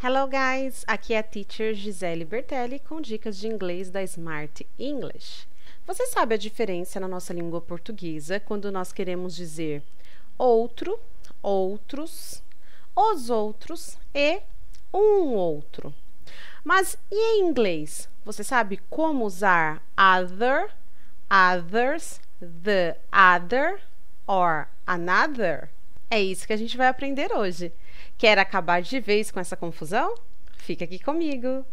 Hello guys, aqui é a teacher Gisele Bertelli com dicas de inglês da Smart English. Você sabe a diferença na nossa língua portuguesa quando nós queremos dizer outro, outros, os outros e um outro. Mas e em inglês? Você sabe como usar other, others, the other or another? É isso que a gente vai aprender hoje. Quer acabar de vez com essa confusão? Fica aqui comigo!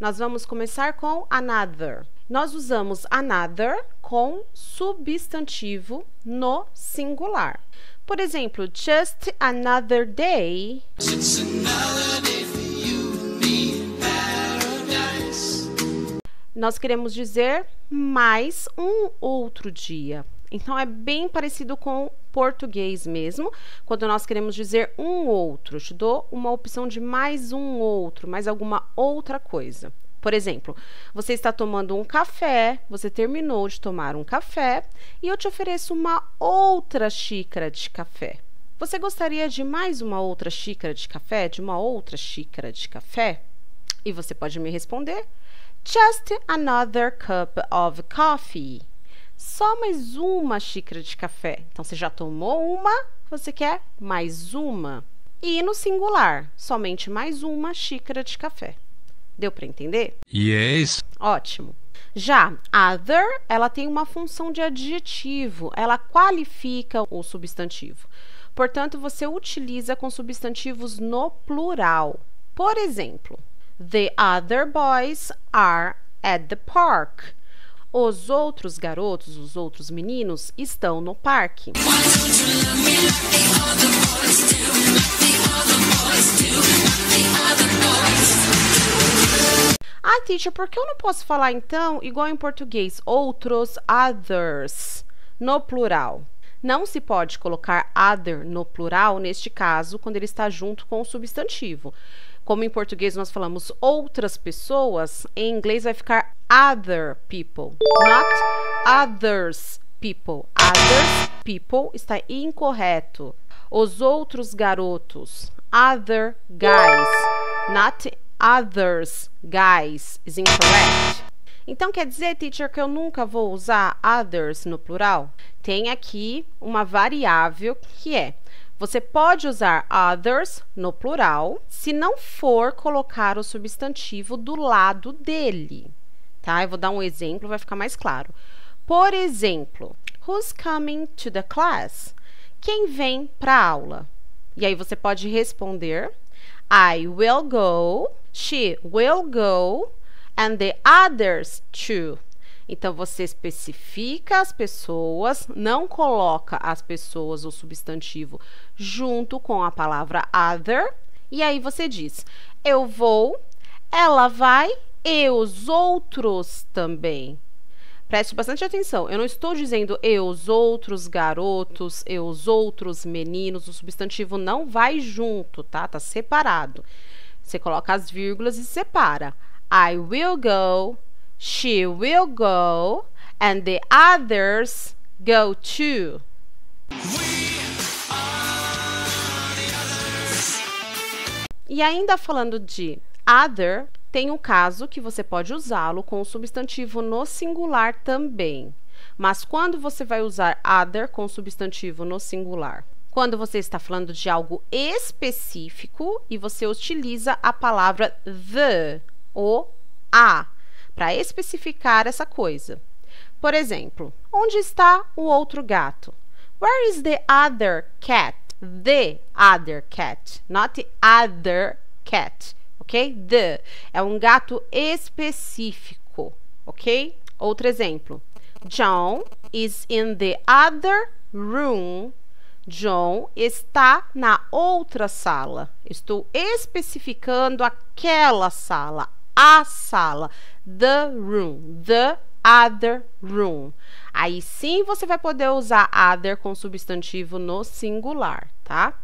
Nós vamos começar com another. Nós usamos another com substantivo no singular. Por exemplo, just another day. Nós queremos dizer mais um outro dia. Então é bem parecido com português mesmo, quando nós queremos dizer um outro. te dou uma opção de mais um outro, mais alguma outra coisa. Por exemplo, você está tomando um café, você terminou de tomar um café e eu te ofereço uma outra xícara de café. Você gostaria de mais uma outra xícara de café? De uma outra xícara de café? E você pode me responder Just another cup of coffee. Só mais uma xícara de café. Então, você já tomou uma, você quer mais uma. E no singular, somente mais uma xícara de café. Deu para entender? Yes. Ótimo. Já other, ela tem uma função de adjetivo, ela qualifica o substantivo. Portanto, você utiliza com substantivos no plural. Por exemplo, The other boys are at the park. Os outros garotos, os outros meninos, estão no parque. Ah, teacher, por que eu não posso falar então, igual em português, outros, others, no plural? Não se pode colocar other no plural, neste caso, quando ele está junto com o substantivo. Como em português nós falamos outras pessoas, em inglês vai ficar other people, not others people. Others people está incorreto. Os outros garotos, other guys, not others guys is incorrect. Então quer dizer, teacher, que eu nunca vou usar others no plural? Tem aqui uma variável que é você pode usar others no plural se não for colocar o substantivo do lado dele, tá? Eu vou dar um exemplo, vai ficar mais claro. Por exemplo, who's coming to the class? Quem vem para a aula? E aí você pode responder I will go, she will go, and the others too. Então, você especifica as pessoas, não coloca as pessoas, o substantivo, junto com a palavra other. E aí você diz: eu vou, ela vai e os outros também. Preste bastante atenção. Eu não estou dizendo e os outros garotos, e os outros meninos. O substantivo não vai junto, tá? Tá separado. Você coloca as vírgulas e separa. I will go, She will go and the others go too. E ainda falando de other, tem um caso que você pode usá-lo com o substantivo no singular também. Mas quando você vai usar other com o substantivo no singular? Quando você está falando de algo específico e você utiliza a palavra the, o a para especificar essa coisa. Por exemplo, onde está o outro gato? Where is the other cat? The other cat, not the other cat, ok? The é um gato específico, ok? Outro exemplo. John is in the other room. John está na outra sala. Estou especificando aquela sala, a sala the room, the other room. Aí sim você vai poder usar other com substantivo no singular, tá?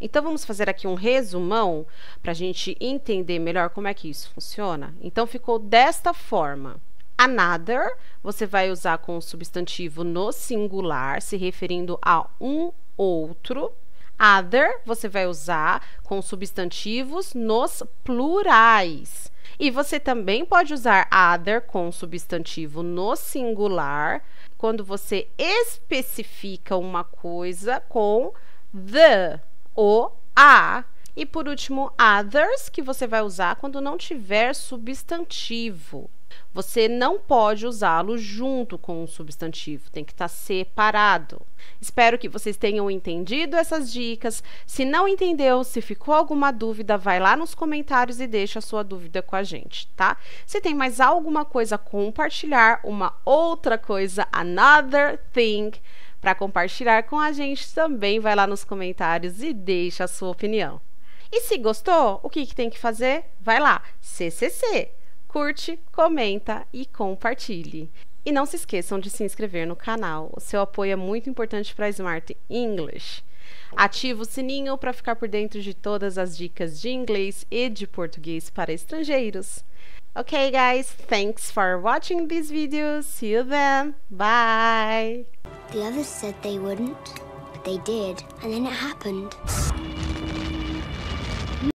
Então vamos fazer aqui um resumão para a gente entender melhor como é que isso funciona. Então ficou desta forma: Another, você vai usar com o substantivo no singular, se referindo a um outro. Other, você vai usar com substantivos nos plurais. E você também pode usar other com substantivo no singular quando você especifica uma coisa com the, o, a. E por último, others, que você vai usar quando não tiver substantivo. Você não pode usá-lo junto com o substantivo, tem que estar tá separado. Espero que vocês tenham entendido essas dicas. Se não entendeu, se ficou alguma dúvida, vai lá nos comentários e deixa a sua dúvida com a gente, tá? Se tem mais alguma coisa a compartilhar, uma outra coisa, another thing, para compartilhar com a gente, também vai lá nos comentários e deixa a sua opinião. E se gostou, o que, que tem que fazer? Vai lá, CCC curte, comenta e compartilhe. E não se esqueçam de se inscrever no canal. O seu apoio é muito importante para a Smart English. Ative o sininho para ficar por dentro de todas as dicas de inglês e de português para estrangeiros. Okay, guys, thanks for watching this video. See you then. Bye. The others said they wouldn't, but they did, and then it happened.